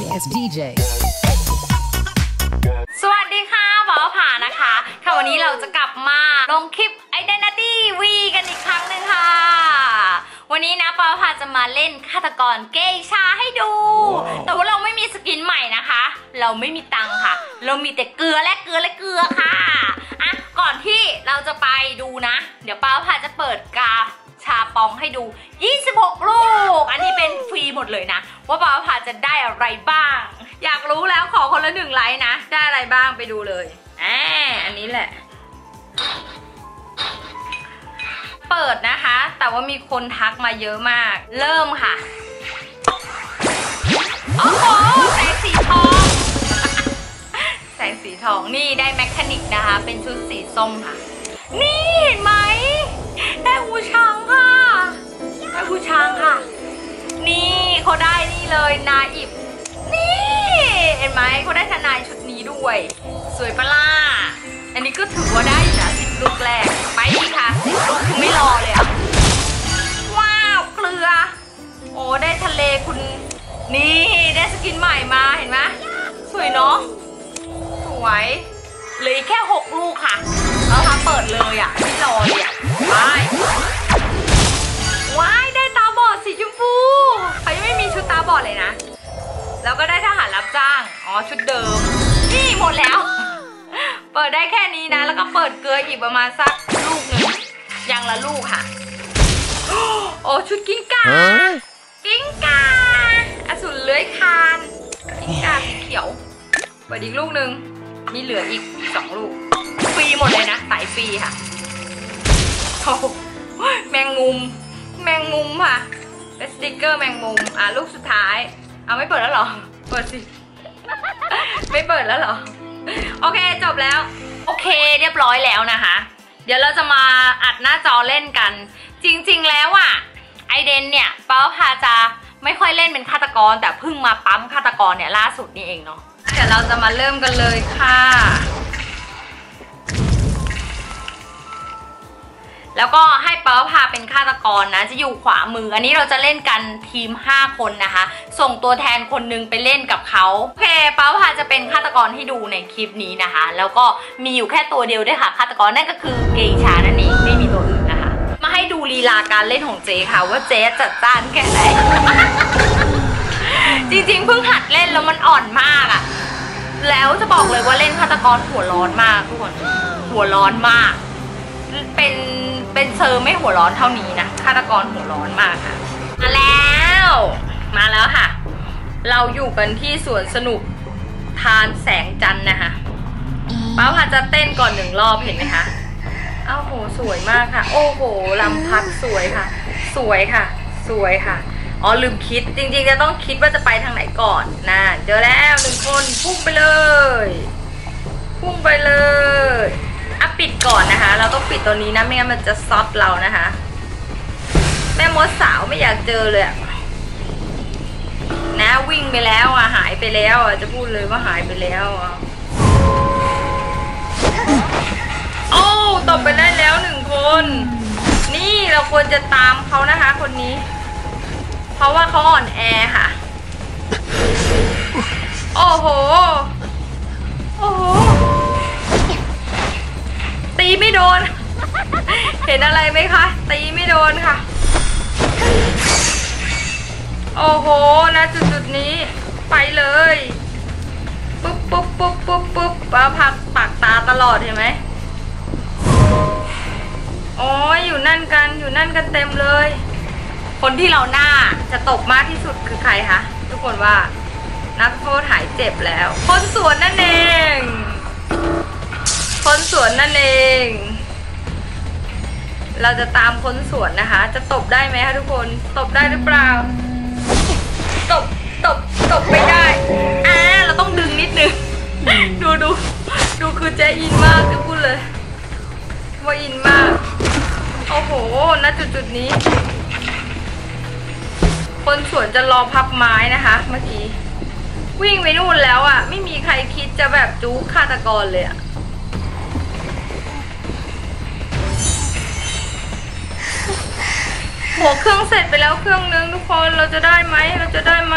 Yes, DJ. สวัสดีค่ะบอผ่านะคะ ค่ะวันนี้เราจะกลับมาลงคลิป Identity V กันอีกครั้งหนึ่งค่ะ วันนี้นะปอพาจะมาเล่นฆาตกรเกย์ชาให้ดู แต่ว่าเราไม่มีสกินใหม่นะคะ เราไม่มีตังค์ค่ะ เรามีแต่เกลือและเกลือและเกลือค่ะ อะ ก่อนที่เราจะไปดูนะ เดี๋ยวปอพาจะเปิดกาชา ปองให้ดู 26 ลูก อันนี้เป็นฟรีหมดเลยนะ ว่าปอพาจะได้อะไรบ้าง อยากรู้แล้วขอคนละหนึ่งไลค์นะ ได้อะไรบ้างไปดูเลยอ่าอันนี้แหละ เปิดนะคะ แต่ว่ามีคนทักมาเยอะมาก เริ่มค่ะ โอ้โหแสงสีทองแสงสีทองนี่ได้แมคคานิกนะคะ เป็นชุดสีส้มค่ะ นี่ เลยนาอิบนี่เห็นไหมเขาได้ทนายชุดนี้ด้วย สวยปะล่ะอันนี้ก็ถือว่าได้นะสิบลูกแรกไปอีค่ะสิบลูกคือไม่รอเลยอะว้าวเกลือ โอ้ได้ทะเลคุณ นี่ได้สกินใหม่มาเห็นไหมสวยเนาะสวยเหลือแค่หกลูกค่ะแล้วทำเปิดเลยอะไม่รอเลยอะไปว้าย บอดเลยนะ แล้วก็ได้ทหารรับจ้าง อ๋อชุดเดิม นี่หมดแล้ว เปิดได้แค่นี้นะ แล้วก็เปิดเกลืออีกประมาณสักลูกหนึ่งยังละลูกค่ะ โอ้ชุดกิ้งก่ากิ้งก่าอสูรเลื้อยคลานกิ้งก่าสีเขียว เปิดอีกลูกหนึ่งมีเหลืออีกสองลูก ฟรีหมดเลยนะ สายฟรีค่ะโอ้โหแมงมุม แมงมุมค่ะ เป็นสติกเกอร์แมงมุม อะลูกสุดท้าย เอาไม่เปิดแล้วหรอ เปิดสิ ไม่เปิดแล้วหรอ โอเคจบแล้ว โอเคเรียบร้อยแล้วนะคะ เดี๋ยวเราจะมาอัดหน้าจอเล่นกัน จริงๆแล้วอะไอเดนเนี่ยเป้าพาจะไม่ค่อยเล่นเป็นฆาตกร แต่เพิ่งมาปั๊มฆาตกรเนี่ยล่าสุดนี่เองเนาะ เดี๋ยวเราจะมาเริ่มกันเลยค่ะ แล้วก็ให้เป้าพาเป็นฆาตกรนะ จะอยู่ขวามือ อันนี้เราจะเล่นกันทีม 5 คนนะคะ ส่งตัวแทนคนหนึงไปเล่นกับเขาโอเคเป้าพาจะเป็นฆาตกรที่ดูในคลิปนี้นะคะ แล้วก็มีอยู่แค่ตัวเดียวด้วยค่ะฆาตกรนั่นก็คือเกย์ชานั่นเองไม่มีตัวอื่นนะคะ มาให้ดูลีลาการเล่นของเจค่ะ ว่าเจจัดจ้านแค่ไหนจริงๆเพิ่งหัดเล่นแล้วมันอ่อนมากอะแล้วจะบอกเลยว่าเล่นฆาตกรหัวร้อนมากทุกคนหัวร้อนมาก เป็น เป็นเซอร์ไม่หัวร้อนเท่านี้นะฆาตกรหัวร้อนมากค่ะ มาแล้ว มาแล้วค่ะ เราอยู่กันที่สวนสนุกทานแสงจันนะคะป้าพาจะเต้นก่อนหนึ่งรอบเห็นไหมคะอ้าวโหสวยมากค่ะ โอ้โหลำพัดสวยค่ะ สวยค่ะ สวยค่ะอ๋อลืมคิดจริงๆจะต้องคิดว่าจะไปทางไหนก่อนนะเจอแล้วหนึ่งคนพุ่งไปเลย พุ่งไปเลย ปิดก่อนนะคะ เราต้องปิดตัวนี้นะ ไม่งั้นมันจะซอฟเรานะคะ แม่มดสาวไม่อยากเจอเลยนะวิ่งไปแล้วอะหายไปแล้วอะจะพูดเลยว่าหายไปแล้วอะโอ้ตบไปได้แล้วหนึ่งคน นี่เราควรจะตามเขานะคะ คนนี้ เพราะว่าเขาอ่อนแอค่ะ โอ้โห โอ้โห ตีไม่โดน เห็นอะไรไหมคะ ตีไม่โดนค่ะ โอ้โหนะจุดจุดๆนี้ ไปเลย ปุ๊บปุ๊บปุ๊บปุ๊บปุ๊บป้าพักปากตาตลอดเห็นไหมโอ้ยอยู่นั่นกันอยู่นั่นกันเต็มเลย คนที่เราหน้าจะตกมากที่สุดคือใครคะทุกคนว่านักโทษหายเจ็บแล้ว คนสวนนั่นเอง คนสวนนั่นเอง เราจะตามคนสวนนะคะ จะตบได้ไหมคะทุกคน ตบได้หรือเปล่า ตบ ตบ ตบไม่ได้อ่าเราต้องดึงนิดนึง ดูดู ดูคือเจอินมากจะพูดเลย ว่าอินมาก โอ้โห ณ จุดจุดนี้ คนสวนจะรอพับไม้นะคะ เมื่อกี้วิ่งไปนู่นแล้วอะ่ะ ไม่มีใครคิดจะแบบจู๊ฆาตกรเลยอะ่ะ หัวเครื่องเสร็จไปแล้วเครื่องนึงทุกคนเราจะได้ไหมเราจะได้ไหม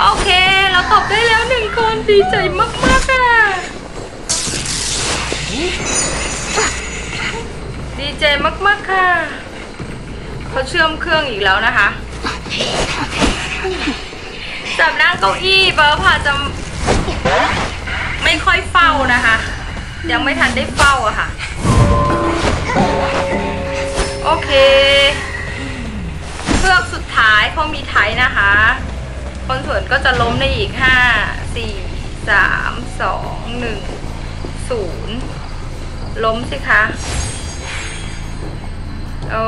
โอเค เราตอบได้แล้วหนึ่งคนดีใจมากๆอะดีใจมากๆค่ะเขาเชื่อมเครื่องอีกแล้วนะคะจับนั่งเก้าอี้เปล่าพาจะไม่ค่อยเฝ้านะคะ ยังไม่ทันได้เฝ้าอะค่ะ ท้ายเขามีไทยนะคะ คนสวนก็จะล้มในอีกห้าสี่สามสองหนึ่งศูนย์ล้มสิคะโอ้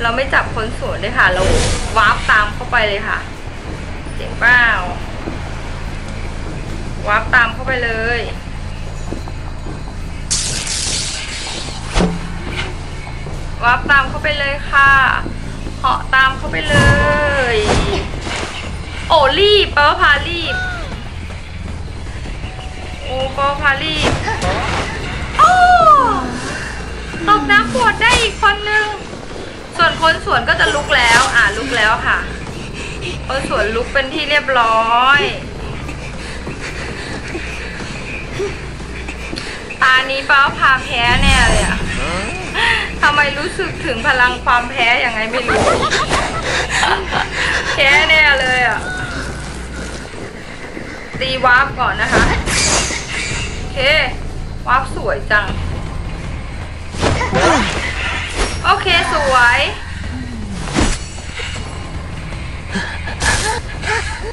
เราไม่จับคนสวนเลยค่ะ เราวาร์ปตามเข้าไปเลยค่ะเจ๋งเปล่าวาร์ปตามเข้าไปเลย วาร์ปตามเข้าไปเลยค่ะ เหาะตามเข้าไปเลย โอ้รีบแปลว่าพารีบ โอ้แปลว่าพารีบ โอ้ตกน้ำปวดได้อีกคนนึง ส่วนคนสวนก็จะลุกแล้ว อ่าลุกแล้วค่ะ คนสวนลุกเป็นที่เรียบร้อยตานี้ป้าพาแพ้แน่เลยอะ ทำไมรู้สึกถึงพลังความแพ้ยังไงไม่รู้ แพ้แน่เลยอะตีวาร์ปก่อนนะคะ โอเควาร์ปสวยจัง โอเคสวย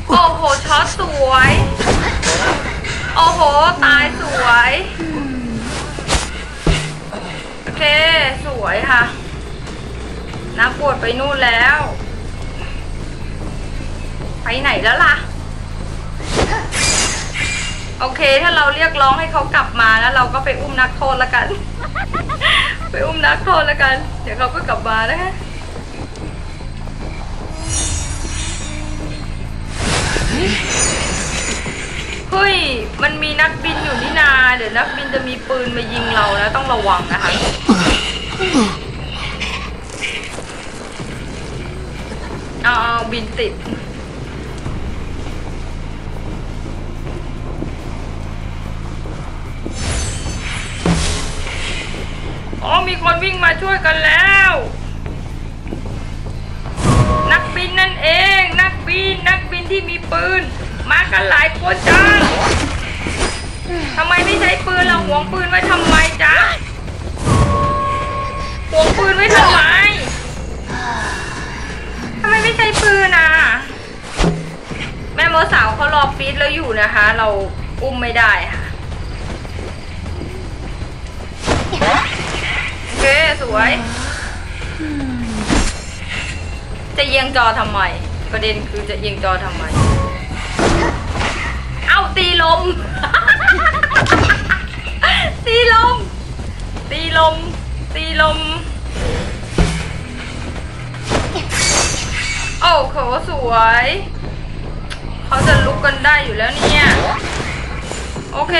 โอ้โหช็อตสวย โอ้โห ตายสวยโอ เคสวยค่ะนักปวดไปนู่นแล้ว ไปไหนแล้วล่ะ โอเคถ้าเราเรียกร้องให้เขากลับมาแล้วเราก็ไปอุ้มนักโทษแล้วกัน ไปอุ้มนักโทษแล้วกัน เดี๋ยวเขาก็กลับมานะฮะ เฮ้ย มันมีนักบินอยู่นี่นา เดี๋ยวนักบินจะมีปืนมายิงเรานะ ต้องระวังนะคะ เอาเอาบินติด อ๋อ มีคนวิ่งมาช่วยกันแล้ว นักบินนั่นเอง นักบิน นักบินที่มีปืน มากันหลายคนจังทำไมไม่ใช้ปืนเราหวงปืนไว้ทำไมจ๊ะหวงปืนไว้ทำไมทำไมไม่ใช้ปืนอะ แม่โมสาวเขารอฟีดแล้วอยู่นะคะ เราอุ้มไม่ได้ค่ะโอเคสวย จะเอียงจอทำไม ประเด็นคือจะเอียงจอทำไม ตีลม ตีลม ตีลม ตีลม โอ้โหสวย เขาจะลุกกันได้อยู่แล้วเนี่ย โอเค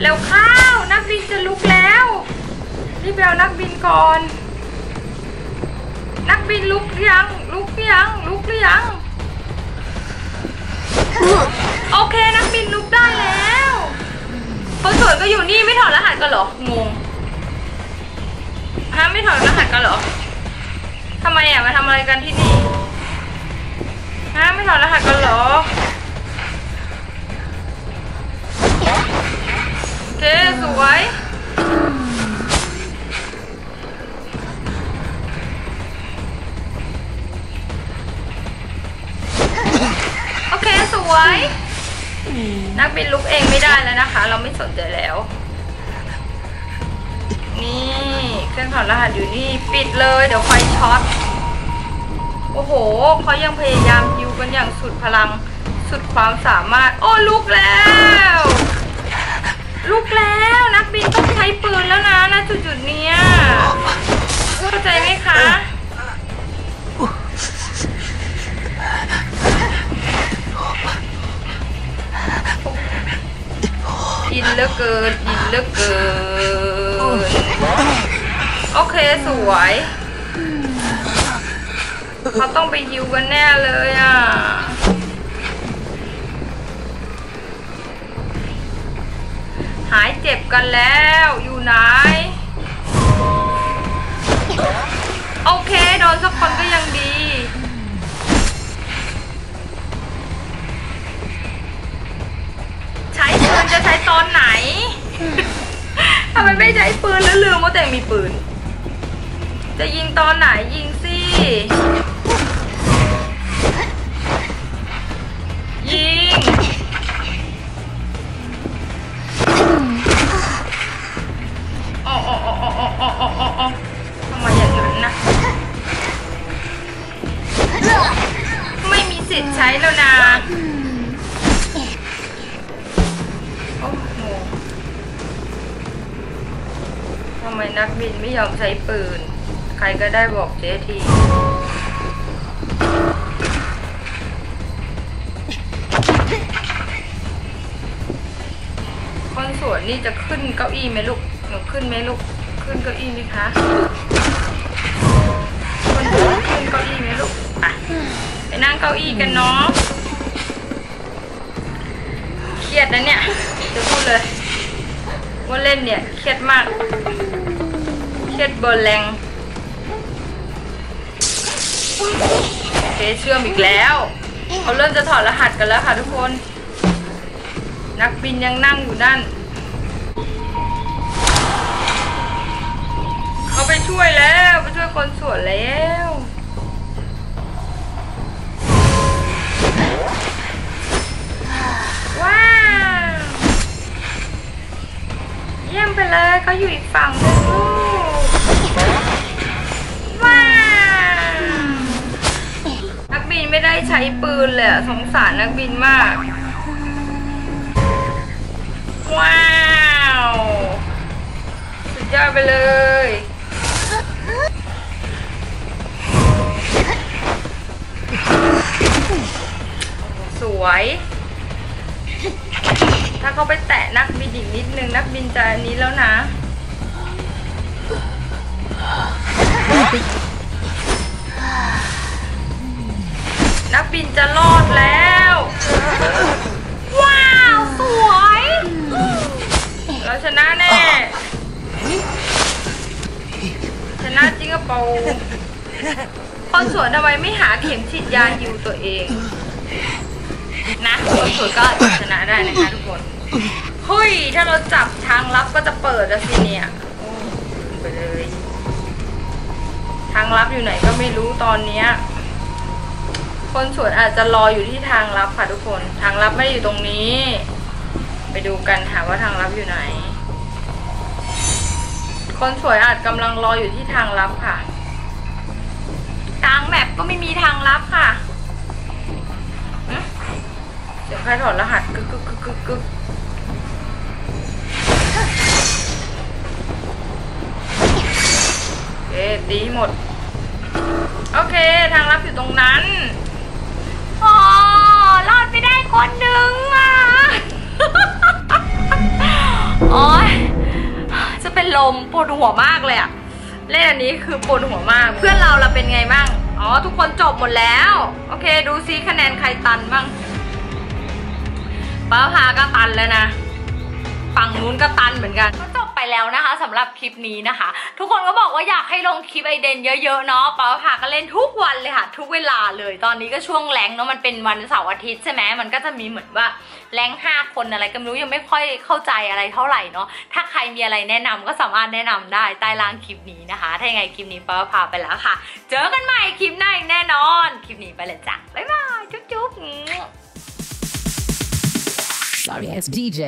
เร็วข้าว นักบินจะลุกแล้วรีบไปเอานักบินก่อน นักบินลุกหรือยัง ลุกหรือยัง ลุกหรือยัง โอเคนักบินลุกได้แล้วคนสวยก็อยู่นี่ไม่ถอดรหัสกันเหรอ งงฮะไม่ถอดรหัสกันเหรอทำไมอะมาทำอะไรกันที่นี่ฮะไม่ถอดรหัสกันเหรอ นักบินลุกเองไม่ได้แล้วนะคะ เราไม่สนใจแล้ว นี่เครื่องถอดรหัสอยู่นี่ปิดเลย เดี๋ยวไฟช็อตโอ้โหเขายังพยายามยิวกันอย่างสุดพลังสุดความสามารถ โอ้ลุกแล้วลุกแล้วนักบินต้องใช้ปืนแล้วนะณจุดจุดเนี้ยเข้าใจไหมคะ อินเหลือเกินอินเหลือเกิน โอเคสวยเขาต้องไปฮิวกันแน่เลยอะหายเจ็บกันแล้วอยู่ไหน โอเค โดนสักคนก็ยังดี ช้ปืนจะใช้ตอนไหนทำไมไม่ใช้ปืนแล้วลืมว่าตัวเองมีปืน จะยิงตอนไหนยิงสิ ยิงอ๋ออ๋ออ๋ออ๋ออ๋ออ๋ออ๋ออ๋อทำไมอย่างนั้นนะ ไม่มีสิทธิ์ใช้แล้วนะ อ้โหทำไมนักบินไม่ยอมใช้ปืน ใครก็ได้บอกเจ๊ทีคนสวนนี่จะขึ้นเก้าอี้ไหมลูก หนูขึ้นไหมลูก ขึ้นเก้าอี้ไหมคะ คนสวนขึ้นเก้าอี้ไหมลูกไปไปนั่งเก้าอี้กันเนาะ เครียดนะเนี่ย จะพูดเลยว่าเล่นเนี่ยเครียดมาก เครียดเบอร์แรงโอเคเชื่อมอีกแล้วเขาเริ่มจะถอดรหัสกันแล้วค่ะทุกคน นักบินยังนั่งอยู่ด้านเขาไปช่วยแล้ว ไปช่วยคนสวนแล้ว ฝั่งว้านักบินไม่ได้ใช้ปืนเลยสงสารนักบินมาก ว้าว สุดยอดไปเลยสวย ถ้าเขาไปแตะนักบินอีกนิดนึง นักบินจะนี้แล้วนะ นักบินจะรอดแล้ว ว้าว สวย เราชนะแน่ ชนะจริงกระเปาคนสวนทำไมไม่หาเข็มฉีดยาฮิวตัวเอง นะคนสวนก็ชนะได้นะคะทุกคนเฮ้ย ถ้าเราจับทางลับก็จะเปิดแล้วสิเนี่ย ทางลับอยู่ไหนก็ไม่รู้ตอนเนี้ยคนสวนอาจจะรออยู่ที่ทางลับค่ะทุกคน ทางลับไม่ได้อยู่ตรงนี้ ไปดูกันหาว่าทางลับอยู่ไหน คนสวยอาจกำลังรออยู่ที่ทางลับค่ะกลางแมปก็ไม่มีทางลับค่ะเดี๋ยวใครถอดรหัสกึกกึกกึกกึก เคดีหมด โอเค ทางลับอยู่ตรงนั้นอ๋อรอดไปได้คนหนึ่งอะโอ้ยจะเป็นลมปวดหัวมากเลยอะเล่นอันนี้คือปวดหัวมาก เพื่อนเราเราเป็นไงบ้าง อ๋อ ทุกคนจบหมดแล้ว โอเค ดูซิคะแนนใครตันบ้างป้าพาก็ตันแล้วนะ ฝั่งนู้นก็ตันเหมือนกัน ไปแล้วนะคะสำหรับคลิปนี้นะคะ ทุกคนก็บอกว่าอยากให้ลงคลิปไอเดนเยอะๆเนาะป้าพาก็เล่นทุกวันเลยค่ะ ทุกเวลาเลยตอนนี้ก็ช่วงแรงเนาะมันเป็นวันเสาร์อาทิตย์ใช่ไหมมันก็จะมีเหมือนว่าแรงห้าคนอะไรก็ไม่รู้ยังไม่ค่อยเข้าใจอะไรเท่าไหร่เนาะถ้าใครมีอะไรแนะนำก็สามารถแนะนำได้ใต้ล่างคลิปนี้นะคะ ถ้ายังไงคลิปนี้ป้าพาไปแล้วค่ะ เจอกันใหม่คลิปหน้าอีกแน่นอน คลิปนี้ไปเลยจ้ะบ๊ายบายจุ๊บๆ Sorry ass DJ.